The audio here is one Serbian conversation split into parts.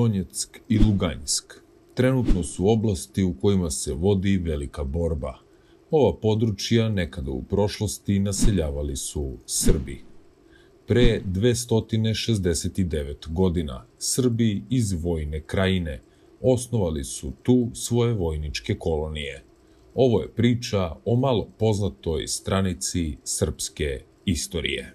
Donjeck i Luganjsk trenutno su oblasti u kojima se vodi velika borba. Ova područja nekada u prošlosti naseljavali su Srbi. Pre 269 godina Srbi iz Vojne krajine osnovali su tu svoje vojničke kolonije. Ovo je priča o malo poznatoj stranici srpske istorije.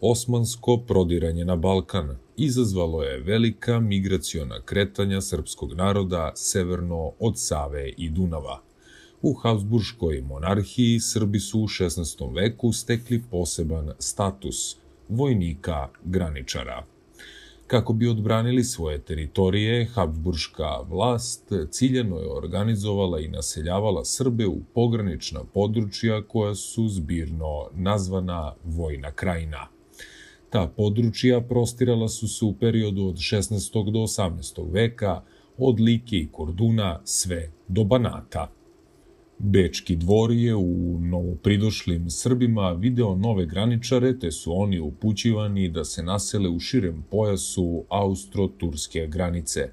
Osmansko prodiranje na Balkan izazvalo je velika migraciona kretanja srpskog naroda severno od Save i Dunava. U Habsburškoj monarhiji Srbi su u 16. veku stekli poseban status vojnika graničara. Kako bi odbranili svoje teritorije, Habsburška vlast ciljeno je organizovala i naseljavala Srbe u pogranična područja koja su zbirno nazvana Vojna krajina. Ta područja prostirala su se u periodu od 16. do 18. veka, od Like i Korduna sve do Banata. Bečki dvor je u novopridošlim Srbima video nove graničare, te su oni upućivani da se nasele u širem pojasu austro-turske granice.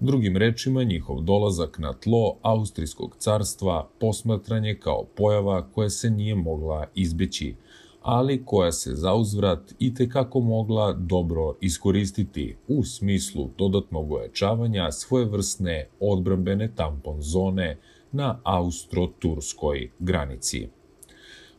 Drugim rečima, njihov dolazak na tlo Austrijskog carstva posmatranje kao pojava koja se nije mogla izbeći, ali koja se zauzvrat i tekako mogla dobro iskoristiti u smislu dodatnog ojačavanja svojevrsne odbrambene tampon zone na austro-turskoj granici.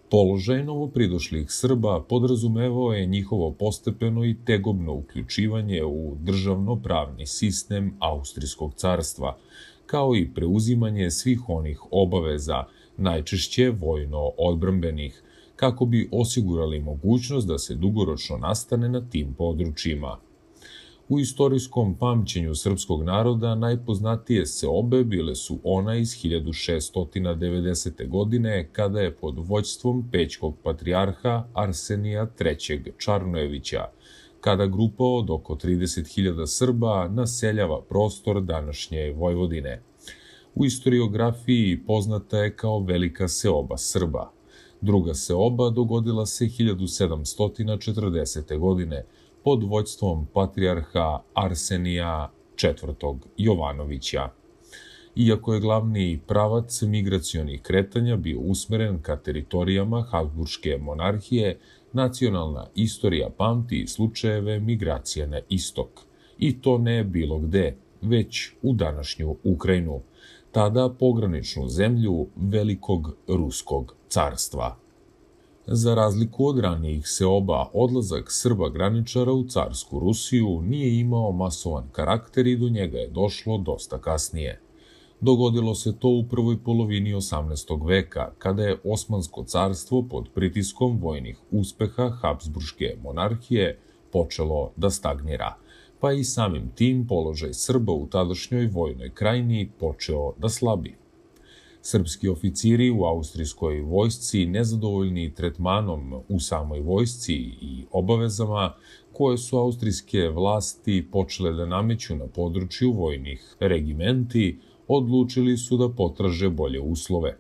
Položaj novopridošlih Srba podrazumevao je njihovo postepeno i tegobno uključivanje u državno-pravni sistem Austrijskog carstva, kao i preuzimanje svih onih obaveza, najčešće vojno-odbrambenih, kako bi osigurali mogućnost da se dugoročno nastane na tim područjima. U istorijskom pamćenju srpskog naroda najpoznatije se obe bile su ona iz 1690. godine kada je pod vođstvom pećkog patrijarha Arsenija III. Čarnojevića, kada grupa od oko 30.000 Srba naseljava prostor današnje Vojvodine. U istoriografiji poznata je kao Velika seoba Srba – Druga seoba dogodila se 1740. godine pod vođstvom patrijarha Arsenija IV. Jovanovića. Iako je glavni pravac migracionih kretanja bio usmeren ka teritorijama Habsburške monarhije, nacionalna istorija pamti slučajeve migracije na istok. I to ne bilo gde, već u današnju Ukrajinu, tada pograničnu zemlju Velikog Ruskog carstva. Za razliku od ranijih seoba, odlazak Srba graničara u carsku Rusiju nije imao masovan karakter i do njega je došlo dosta kasnije. Dogodilo se to u prvoj polovini 18. veka, kada je Osmansko carstvo pod pritiskom vojnih uspeha Habsburške monarhije počelo da stagnira, pa i samim tim položaj Srba u tadašnjoj vojnoj krajini počeo da slabi. Srpski oficiri u austrijskoj vojsci nezadovoljni tretmanom u samoj vojsci i obavezama koje su austrijske vlasti počele da nameću na području vojnih regimenti, odlučili su da potraže bolje uslove.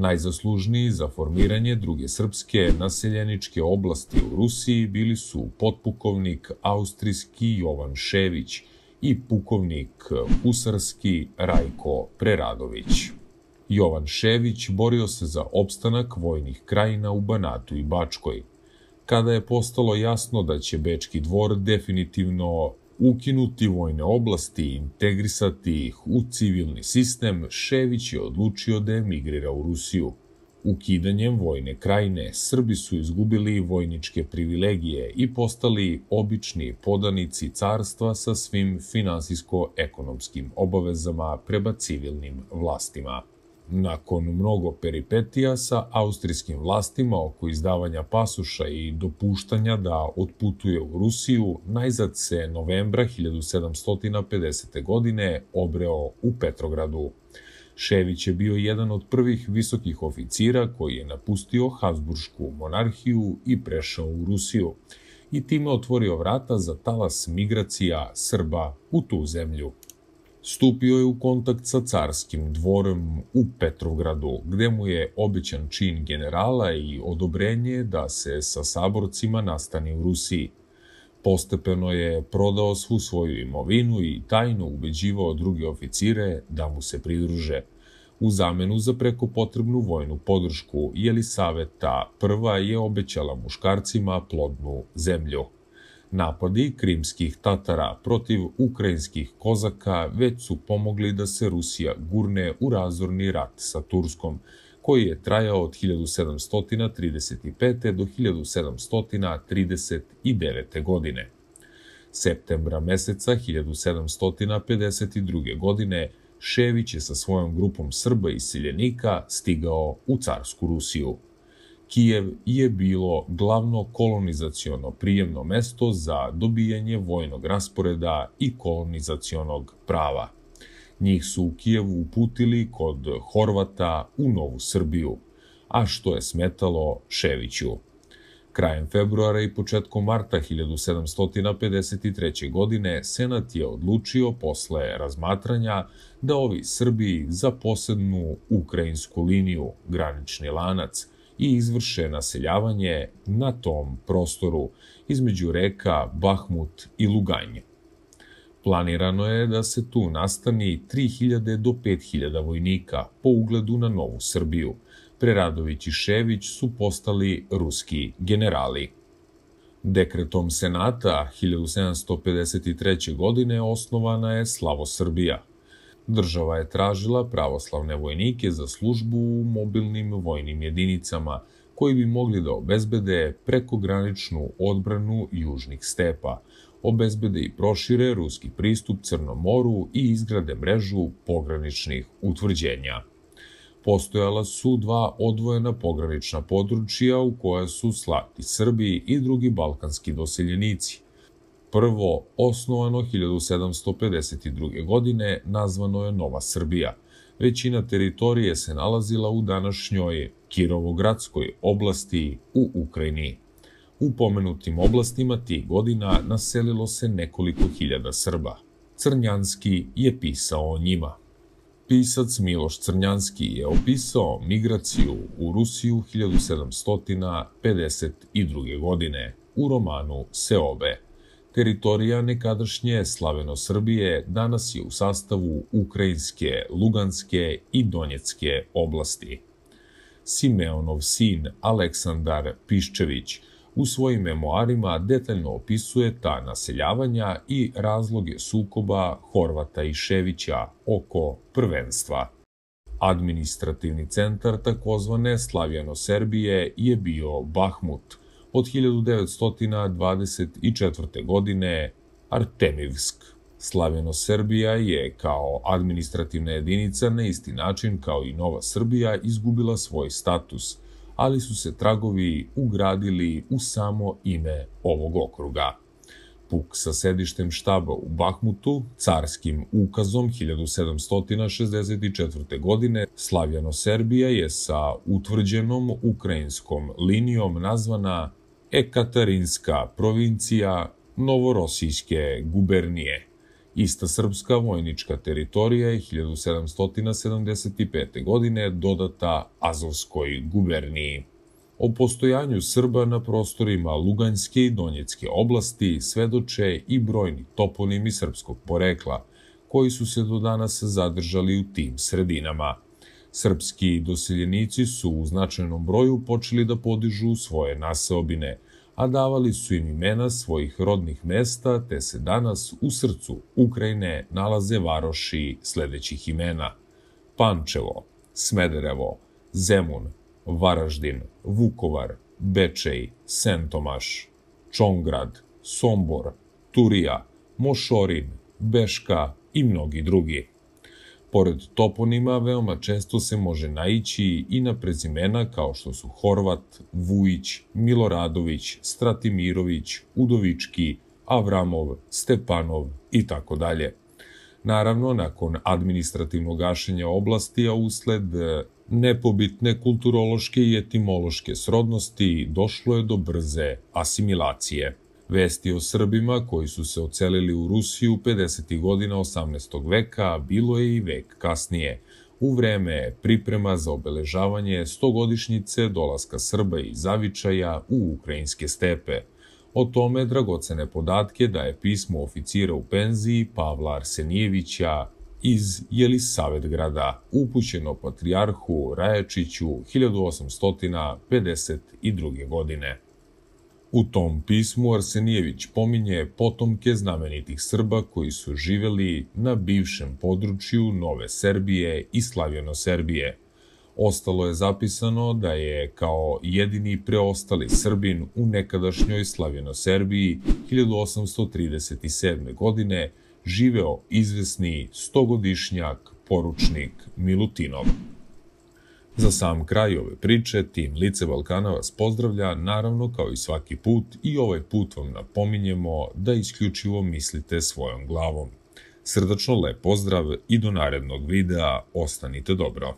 Najzaslužniji za formiranje druge srpske naseljeničke oblasti u Rusiji bili su potpukovnik austrijski Jovan Šević i pukovnik husarski Rajko Preradović. Jovan Šević borio se za opstanak vojnih krajina u Banatu i Bačkoj. Kada je postalo jasno da će Bečki dvor definitivno ukinuti vojne oblasti i integrisati ih u civilni sistem, Šević je odlučio da emigrira u Rusiju. Ukidanjem vojne krajine, Srbi su izgubili vojničke privilegije i postali obični podanici carstva sa svim finansijsko-ekonomskim obavezama prema civilnim vlastima. Nakon mnogo peripetija sa austrijskim vlastima oko izdavanja pasuša i dopuštanja da otputuje u Rusiju, najzad se novembra 1750. godine obreo u Petrogradu. Šević je bio jedan od prvih visokih oficira koji je napustio Habsburšku monarhiju i prešao u Rusiju i time otvorio vrata za talas migracija Srba u tu zemlju. Stupio je u kontakt sa carskim dvorom u Petrovgradu, gde mu je obećan čin generala i odobrenje da se sa saborcima nastani u Rusiji. Postepeno je prodao svu svoju imovinu i tajno ubeđivao druge oficire da mu se pridruže. U zamenu za preko potrebnu vojnu podršku Jelisaveta I je obećala muškarcima plodnu zemlju. Napadi krimskih Tatara protiv ukrajinskih kozaka već su pomogli da se Rusija gurne u razorni rat sa Turskom, koji je trajao od 1735. do 1739. godine. Septembra meseca 1752. godine Šević je sa svojom grupom Srba i siljenika stigao u carsku Rusiju. Kijev je bilo glavno kolonizaciono prijemno mesto za dobijanje vojnog rasporeda i kolonizacionog prava. Njih su u Kijevu uputili kod Horvata u Novu Srbiju, a što je smetalo Ševiću. Krajem februara i početkom marta 1753. godine Senat je odlučio posle razmatranja da ovi Srbi zaposednu ukrajinsku liniju, granični lanac, i izvrše naseljavanje na tom prostoru između reka Bahmut i Luganje. Planirano je da se tu nastani 3000 do 5000 vojnika po ugledu na Novu Srbiju. Preradović i Šević su postali ruski generali. Dekretom Senata 1753. godine osnovana je Slavosrbija. Država je tražila pravoslavne vojnike za službu u mobilnim vojnim jedinicama, koji bi mogli da obezbede prekograničnu odbranu južnih stepa, obezbede i prošire ruski pristup Crnom moru i izgrade mrežu pograničnih utvrđenja. Postojala su dva odvojena pogranična područja u koja su slati Srbi i drugi balkanski doseljenici. Prvo, osnovano 1752. godine, nazvano je Nova Srbija. Većina teritorije se nalazila u današnjoj Kirovogradskoj oblasti u Ukrajini. U pomenutim oblastima tih godina naselilo se nekoliko hiljada Srba. Crnjanski je pisao o njima. Pisac Miloš Crnjanski je opisao migraciju u Rusiju 1752. godine u romanu Seobe. Teritorija nekadašnje Slaveno-Srbije danas je u sastavu Ukrajinske, Luganske i Donjecke oblasti. Simeonov sin Aleksandar Piščević u svojim memoarima detaljno opisuje ta naseljavanja i razloge sukoba Horvata i Ševića oko prvenstva. Administrativni centar takozvane Slavjano-Serbije je bio Bahmut, od 1924. godine Artemivsk. Slaveno-Serbija je kao administrativna jedinica na isti način kao i Nova Srbija izgubila svoj status – ali su se tragovi ugradili u samo ime ovog okruga. Puk sa sedištem štaba u Bahmutu, carskim ukazom 1764. godine, Slavjano-Serbija je sa utvrđenom ukrajinskom linijom nazvana Ekatarinska provincija Novorosijske gubernije. Ista srpska vojnička teritorija je 1775. godine dodata Azovskoj guberniji. O postojanju Srba na prostorima Luganjske i Donjecke oblasti svedoče i brojni toponimi srpskog porekla, koji su se do danas zadržali u tim sredinama. Srpski doseljenici su u značajnom broju počeli da podižu svoje naseobine – a davali su im imena svojih rodnih mesta, te se danas u srcu Ukrajine nalaze varoši sledećih imena. Pančevo, Smederevo, Zemun, Varaždin, Vukovar, Bečej, Sentomaš, Čongrad, Sombor, Turija, Mošorin, Beška i mnogi drugi. Pored toponima, veoma često se može naići i na prezimena kao što su Horvat, Vujić, Miloradović, Stratimirović, Udovički, Avramov, Stepanov i tako dalje. Naravno, nakon administrativnog gašenja oblasti, a usled nepobitne kulturološke i etimološke srodnosti, došlo je do brze asimilacije. Vesti o Srbima koji su se ocelili u Rusiju 50. godina 18. veka bilo je i vek kasnije, u vreme priprema za obeležavanje stogodišnjice dolaska Srba i Zavičaja u ukrajinske stepe. O tome dragocene podatke daje pismo oficira u penziji Pavla Arsenijevića iz Jelisavetgrada, upućeno patrijarhu Rajačiću 1852. godine. U tom pismu Arsenijević pominje potomke znamenitih Srba koji su živeli na bivšem području Nove Serbije i Slavjeno Serbije. Ostalo je zapisano da je kao jedini preostali Srbin u nekadašnjoj Slavjeno Serbiji 1837. godine živeo izvesni stogodišnjak poručnik Milutinov. Za sam kraj ove priče, tim Lice Balkana vas pozdravlja, naravno kao i svaki put i ovaj put vam napominjemo da isključivo mislite svojom glavom. Srdačno lep pozdrav i do narednog videa, ostanite dobro.